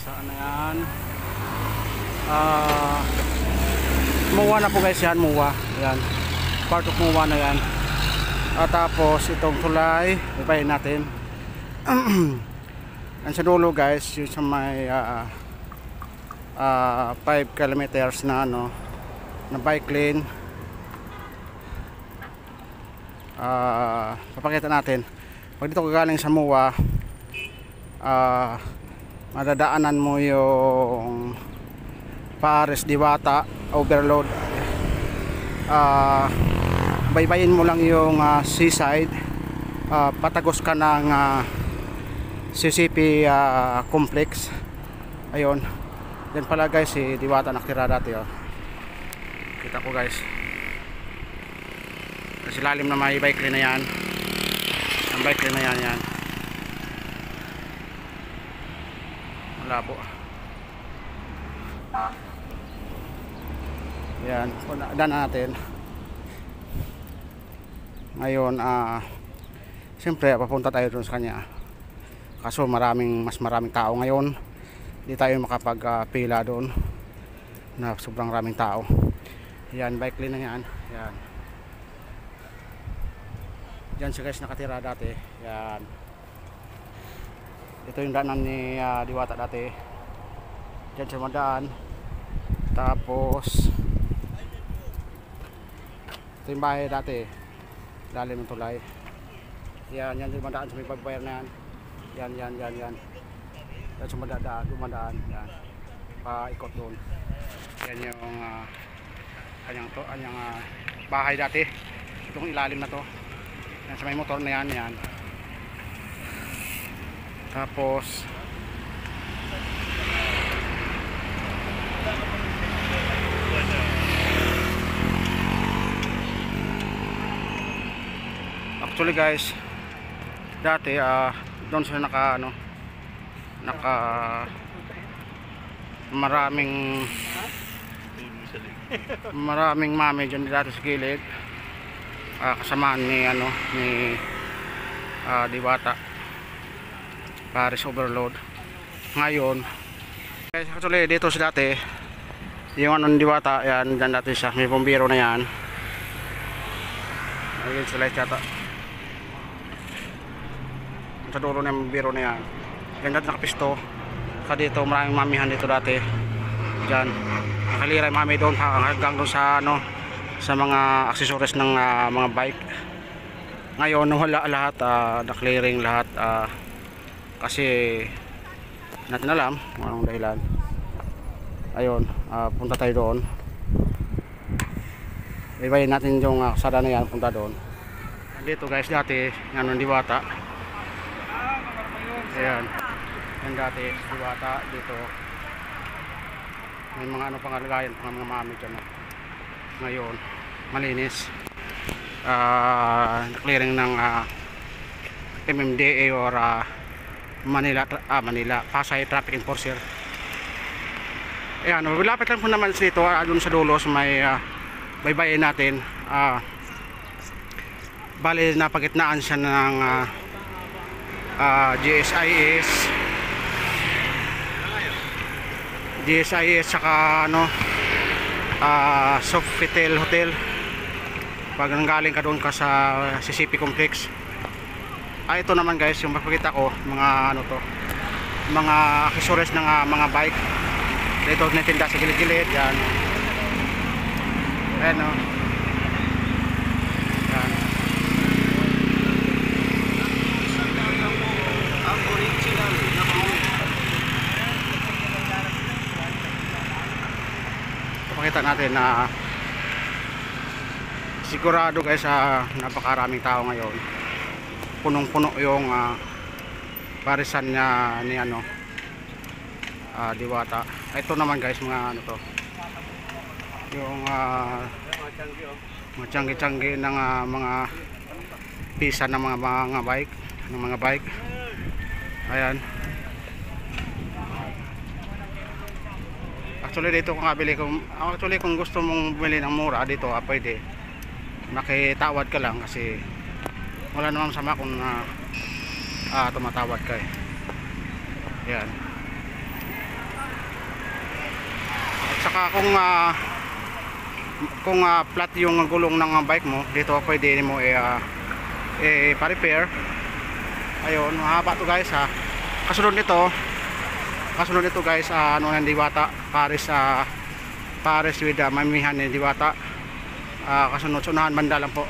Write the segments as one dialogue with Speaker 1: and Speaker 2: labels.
Speaker 1: saan na yan? Ah muwa na po guys yan muwa. Yan. Part of muwa na yan. At tapos itong tulay ibayin natin. Yan sa dulo guys yung sa may ah, ah, 5 kilometers na ano na bike lane. Ah papakita natin. Pag dito ka galing sa muwa ah madadaanan mo yung Pares Diwata overload. Ah baybayin mo lang yung ah, seaside. Ah, patagos ka ng ah, CCP ah, complex. Ayun. Yan pala guys si Diwata nakatira dati oh. kita ko guys. Kasi lalim na may bike lane na yan. Ang bike lane na yan yan malabo. Yan dan natin. Ngayon ah siyempre papunta tayo dun sa kanya. Kaso maraming mas maraming tao ngayon. Hindi tayo makapag ah, pila doon na sobrang raming tao. Yan bike lane na yan. Yan. Diyan siya guys nakatira dati. Yan. Ito yung daanan ni ah, Diwata dati. Diyan siya madaan. Tapos ito yung bahay dati. Lalim ng tulay. Yan, yan yung madaan sa may pagbayar na yan. Yan, yan, yan, yan. Yan siya madadaan, dumadaan. Yan. Paikot doon. Yan yung ah, kanyang to, kanyang ah, bahay dati. Itong ilalim na to. Yan sa may motor na yan, yan. Tapos Actually guys, dati ah doon sila naka ano naka maraming maraming mami dyan dati sa gilid. Ah, kasamaan ni ano ni ah, Diwata Paris Overload ngayon guys actually dito sa dati yung ano ni Diwata yan dyan dati siya may bombero na yan. Ayun sila yata. Sa dulo na yung bombero na yan. Yan dati nakapisto. Sa dito maraming mamihan dito dati. Dyan. Nakalira yung mami doon hanggang doon sa ano sa mga accessories ng ah, mga bike. Ngayon wala lahat uh, na-clearing lahat ah, kasi natin alam anong dahilan. Ayun ah, punta tayo doon. Ibayin natin yung uh, kasada na yan punta doon. Dito guys dati nga nung diwata. Ayan. Yan dati diwata dito. May mga ano pangalagayan pang mga mami dyan oh ngayon malinis. Uh, clearing ng uh, MMDA or uh, Manila ah, Manila Pasay Traffic Enforcer. Ayan lapit lang po naman dito uh, dun sa dulo sa may uh, baybayin natin. Uh, bali napagitnaan siya ng uh, uh, GSIS GSIS saka ano uh, Sofitel Hotel. Pag nanggaling ka doon ka sa CCP Complex ah ito naman guys yung mapakita ko mga ano to mga accessories ng uh, mga bike. Dito natinda sa gilid-gilid yan. Ayan o yan. Pakita natin na sigurado guys sa napakaraming tao ngayon punong puno yung uh, barisan niya ni ano uh, diwata. Ito naman guys mga ano to. Yung uh, mga tiyanggi tiyanggi ng uh, mga pisa ng mga mga bike ng mga bike. Ayan. Actually dito kung bili kung actually kung gusto mong bumili ng mura dito ah, pwede. Makitawad ka lang kasi wala namang sama kung na ah, tumatawad ka eh yan Saka kung ah, kung ah, flat yung gulong ng bike mo, dito pwede mo i ah, eh, pa-repair. Ayun, mahaba to guys ha. Kasunod nito, kasunod nito guys, ah, ano ng Diwata, Paris sa Paris with uh, Mamihan ng Diwata. Ah, kasunod sunahan banda lang po.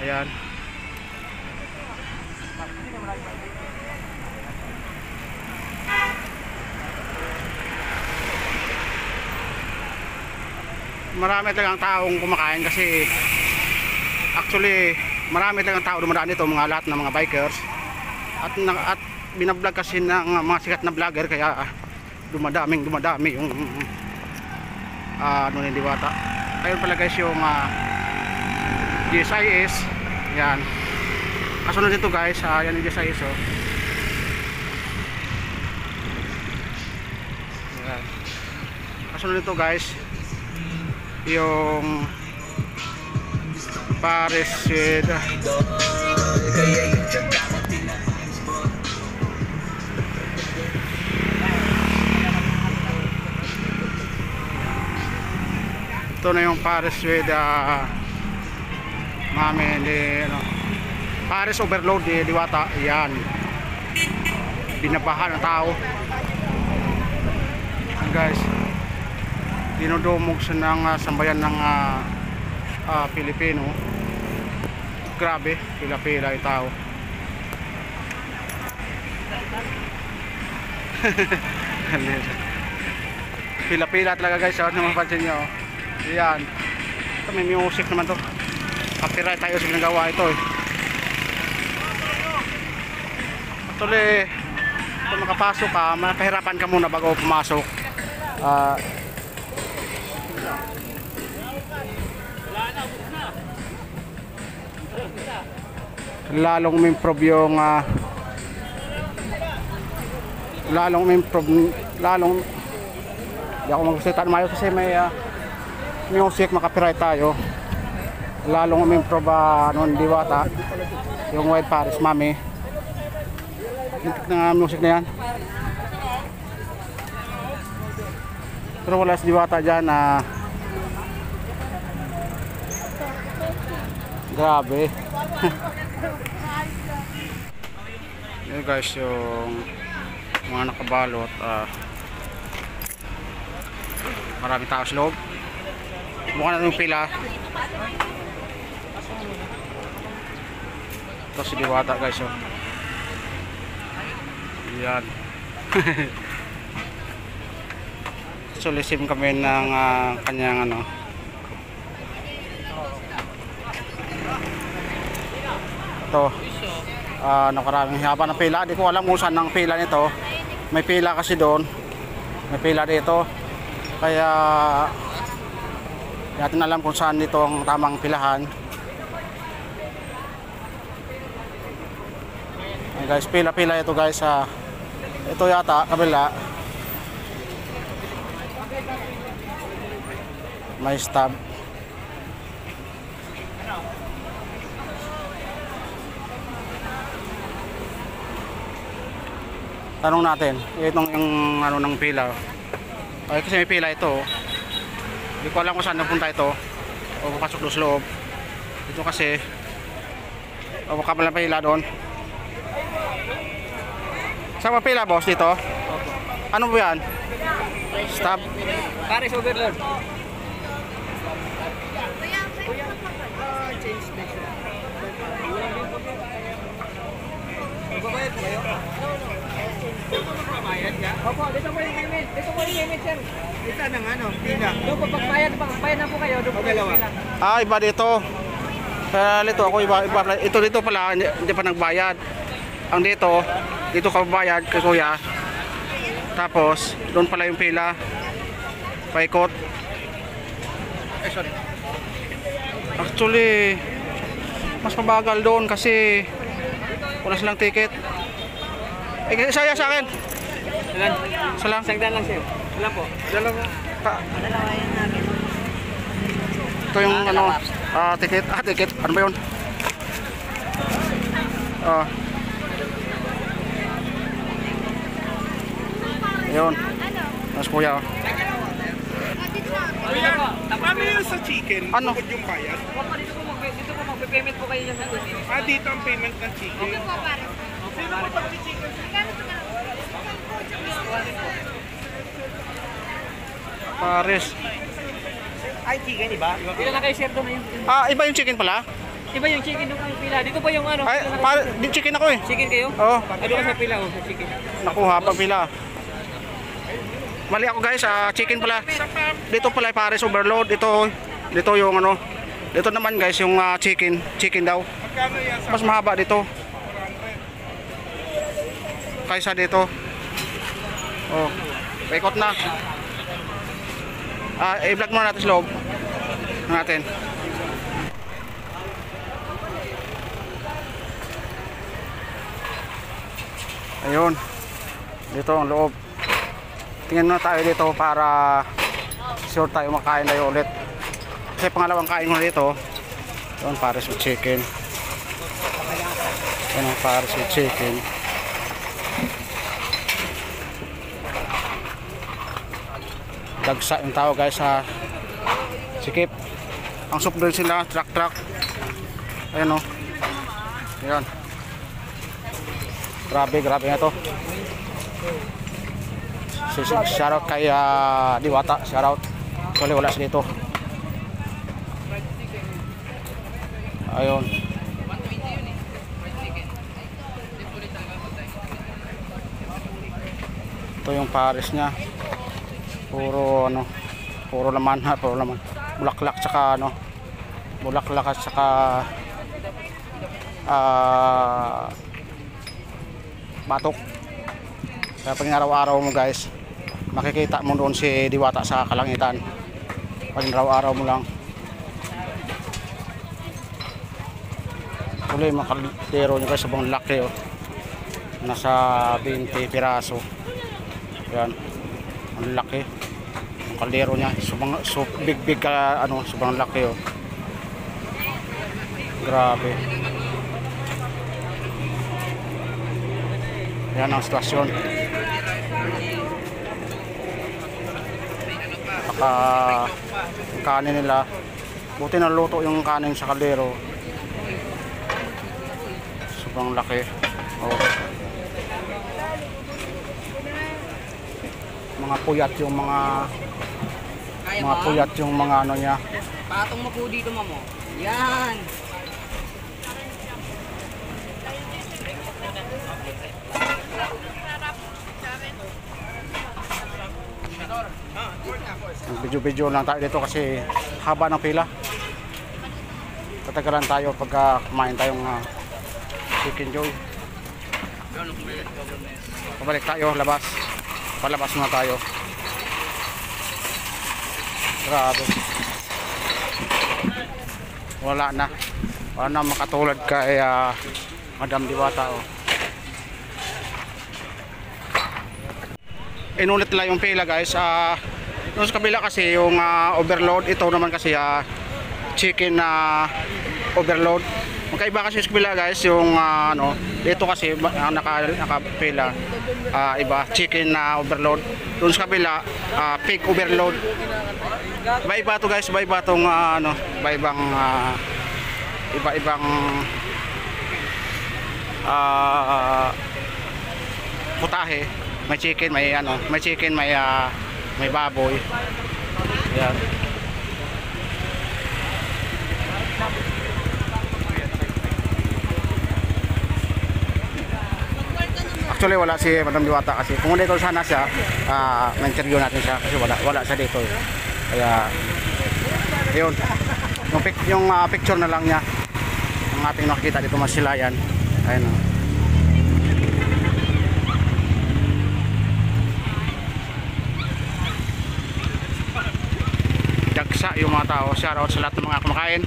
Speaker 1: Ayan. Marami talagang taong kumakain kasi actually marami talagang tao dumadaan dito mga lahat ng mga bikers. At at binablog kasi ng mga sikat na vlogger kaya ah, dumadaming dumadami yung ah, ano ni Diwata. Ayun pala guys yung uh, GSIS yan. Kasunod nito guys ah, yan yung GSIS oh. yan. Kasunod nito guys yung Paris with ito na yung Paris with uh, mami di ano. Paris overload di Diwata yan. Binabaha ng tao. Guys dinudumog siya ng ah, sambayan ng ah, ah, Pilipino. Grabe pila-pila yung tao. Pila-pila talaga guys oh, naman pansin nyo yan ito may music naman to. Copyright tayo sa ginagawa ito eh. Actually kung makapasok ka makahirapan ka muna bago pumasok. Ah lalong improve yung ah, lalong improve lalong hindi ako magsalita ng maayos kasi may ah, music makapiright tayo. Lalong improve uh, ano, diwata yung White Paris Mami. Lintik na music na yan. Pero wala si diwata dyan na grabe Yun guys yung mga nakabalot ah marami tao sa loob. Mukha na yung pila. Ito si Diwata guys oh. yan sulisim kami ng ah, kanyang ano ito ah nakaraming haba ng pila. Di ko alam kung saan ang pila nito. May pila kasi doon. May pila dito. Kaya hindi natin alam kung saan dito ang tamang pilahan. Ayan guys pila pila ito guys ah ito yata kabila. May stub tanong natin itong yung ano ng pila. Ay kasi may pila ito. Hindi ko alam kung saan napunta ito. O papasok doon sa loob. Ito kasi o baka pala pila doon. Saan ba pila boss dito? Ano ba yan? Stop
Speaker 2: Paris overload. Magbabayad po kayo? Magbabayad ka? Opo, dito po yung payment. Dito po yung payment, sir. Isa ng ano, pila. Doon po, pagbayad, pagbayad na po kayo. Doon po pila.
Speaker 1: ah iba dito kaya dito ako iba, iba ito dito pala hindi, hindi pa nagbayad ang dito dito ka bayad kay kuya tapos doon pala yung pila paikot eh sorry actually mas mabagal doon kasi wala silang ticket eh saya sa akin
Speaker 2: Ilan? Isang daan lang, sir. Ilan po?
Speaker 1: dalawa pa ito yung ano ah ticket ah ticket ano ba yun ah yun mas kuya oh.
Speaker 2: Po.
Speaker 3: Paano yun sa chicken?
Speaker 1: Ano?
Speaker 3: Bukod yung bayad?
Speaker 2: Dito po mag dito po po kayo.
Speaker 3: Ah, dito ang payment ng chicken.
Speaker 2: Opo, pare.
Speaker 1: Pares.
Speaker 3: Ay, chicken, iba?
Speaker 2: Pila na kayo share doon na yung
Speaker 1: Ah, iba yung chicken pala?
Speaker 2: Iba yung chicken doon yung pila. Dito po yung ano.
Speaker 1: Ay, pare,
Speaker 2: kayo.
Speaker 1: di chicken ako eh.
Speaker 2: Chicken kayo?
Speaker 1: Oo,
Speaker 2: Ano ka sa pila oh, sa chicken.
Speaker 1: nakuha pa pila. Mali ako guys, ah, chicken pala. Dito pala yung pares overload. Ito, dito yung ano. Dito naman guys, yung ah, chicken. Chicken daw. Mas mahaba dito. Kaysa dito. Oh, paikot na. Ah, i-vlog muna natin sa loob. Natin. Ayun. Dito ang loob. Tingnan na tayo dito para sure tayo makain tayo ulit. Kasi pangalawang kain ko dito. Yun, pares with chicken. Yan ang pares with chicken. Dagsa yung tao guys sa sikip. Ang soup doon sila, truck truck. Ayan o. Ayan. Grabe, grabe nga to. So, shoutout kay ah, Diwata, shoutout. Actually wala siya dito. Ayun. Ito yung pares niya. Puro ano, puro laman ha, puro laman. Bulaklak tsaka ano, bulaklak at tsaka ah batok. Kaya pag araw-araw mo guys, makikita mo doon si Diwata sa kalangitan. Pag araw-araw mo lang. Tuloy mga kaldero nyo guys, sobrang laki oh. Nasa 20 piraso. Yan. Ang laki. Ang kaldero niya. Sobrang so big big ka ano, sobrang laki oh. Grabe. Yan ang sitwasyon. Saka yung kanin nila. Buti na luto yung kanin sa kaldero. Sobrang laki. Oh. Mga puyat yung mga
Speaker 2: Kaya
Speaker 1: mga puyat yung mga ano niya.
Speaker 2: Patong mo po dito, mamo. Yan.
Speaker 1: Video-video lang tayo dito kasi haba ng pila. Tatagalan tayo pagka kumain tayong ah, chicken joy. Pabalik tayo, labas. Palabas muna tayo. Grabe. Wala na. Wala na makatulad kay ah, Madam Diwata. Oh. Inulit lang yung pila guys. Ah, doon sa kabila kasi yung ah, overload. Ito naman kasi ah, chicken na overload. Magkaiba kasi sa kabila guys yung ah, ano, dito kasi ang naka nakapila ah, iba chicken na overload. Doon sa kabila ah, pig overload. Iba-iba to guys, iba-iba tong ah, ano, iba-ibang ah, iba-ibang ah putahe. May chicken, may ano, may chicken, may ah, may baboy. Yan. Actually wala si Madam Diwata kasi kung dito sana siya, ah, ma-interview natin siya kasi wala wala siya dito. Kaya yun. Yung, pic, yung ah, picture na lang niya ang ating nakikita dito masilayan. Ayun. Dagsa yung mga tao. Shout out sa lahat ng mga kumakain.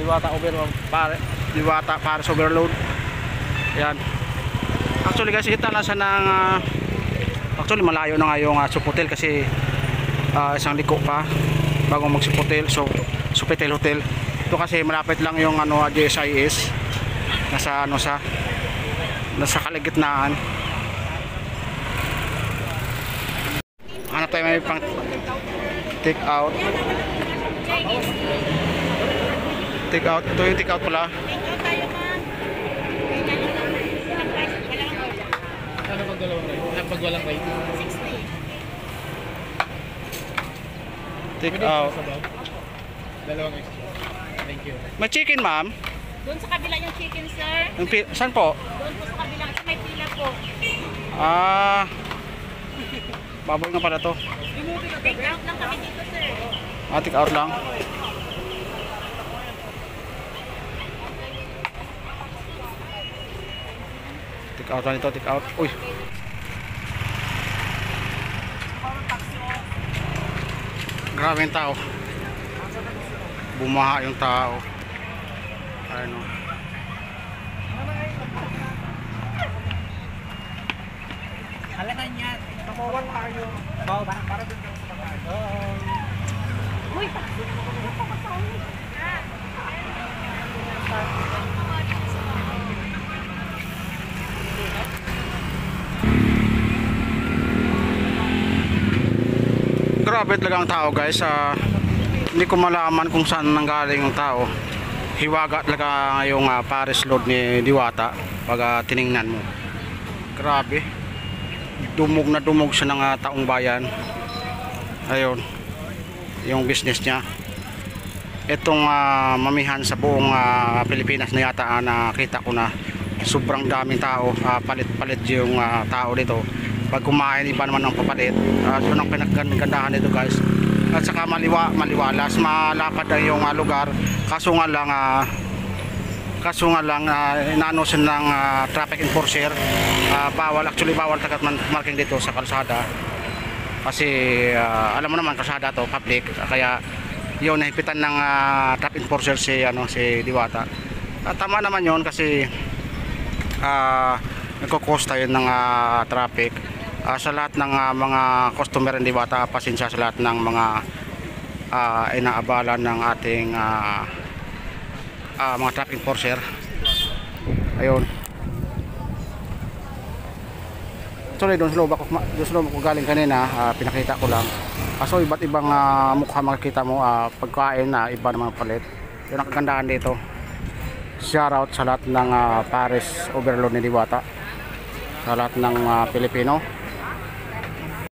Speaker 1: Diwata overload. Pare, diwata para overload. Yan. Actually kasi kita nasa ng ah, actually malayo na nga yung uh, Supotel kasi ah, isang liko pa bago mag Supotel. So Supotel Hotel. Ito kasi malapit lang yung ano JSIS. Nasa ano sa nasa kaligitnaan. Hanap tayo may pang Take out. Take out. Ito yung take out pala.
Speaker 2: Pag dalawang kayo? Ano pag walang kayo?
Speaker 1: Take out.
Speaker 2: Dalawang extra. Thank you.
Speaker 1: May chicken, ma'am.
Speaker 4: Doon sa kabila yung chicken, sir.
Speaker 1: Yung pi- Saan po?
Speaker 4: Doon po sa kabila. Sa may pila po.
Speaker 1: Ah. Baboy nga pala to.
Speaker 4: Take out lang kami dito, sir.
Speaker 1: Ah, take out lang. Take out lang ito, take out. Uy. Grabe yung tao. Bumaha yung tao. Ano.
Speaker 2: Halakan niya. Kamuwan tayo. Bawa ba? Para dun sa pagkain.
Speaker 4: Uy, taxi na po kayo papasawin.
Speaker 1: Grabe talaga ang tao guys. Ah, hindi ko malaman kung saan nanggaling yung tao. Hiwaga talaga yung ah, Paris Lord ni Diwata pag ah, tiningnan mo. Grabe. Dumog na dumog siya ng ah, taong bayan. Ayun. Yung business niya. Itong ah, mamihan sa buong ah, Pilipinas na yata ah, nakita ko na sobrang daming tao. Palit-palit yung ah, tao dito pag kumain iba naman ng papalit. Uh, yun ang pinaggandahan nito guys. At saka maliwa, maliwalas. Malapad na yung ah, lugar. Kaso nga lang ah, kaso nga lang uh, inaano siya ng ah, traffic enforcer. Ah, bawal actually bawal tagat marking dito sa kalsada. Kasi ah, alam mo naman kalsada to public. Kaya yun nahipitan ng ah, traffic enforcer si ano si Diwata. At tama naman yun kasi ah nagko-cause tayo ng ah, traffic Ah, sa lahat ng ah, mga customer hindi bata pasensya sa lahat ng mga ah, inaabala ng ating ah, ah, mga traffic enforcer ayun Sorry, doon sa loob ako, doon sa loob ako galing kanina, ah, pinakita ko lang. Kaso iba't ibang ah, mukha makikita mo, ah, pagkain na iba naman palit. Yun ang kagandahan dito. Shout out sa lahat ng ah, Paris Overload ni Diwata. Sa lahat ng ah, Pilipino.